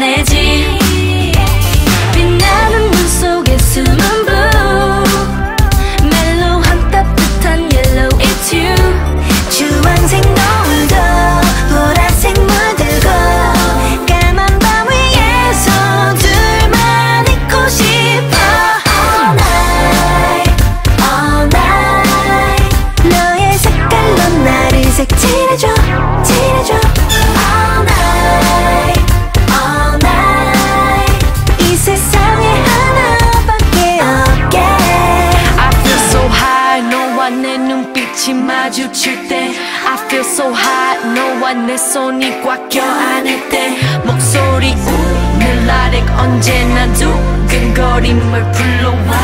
planet feel so hot. 너와 내 손이 꽉 껴안을 때 목소리 우늘 아래 언제나 두근거림을 불러와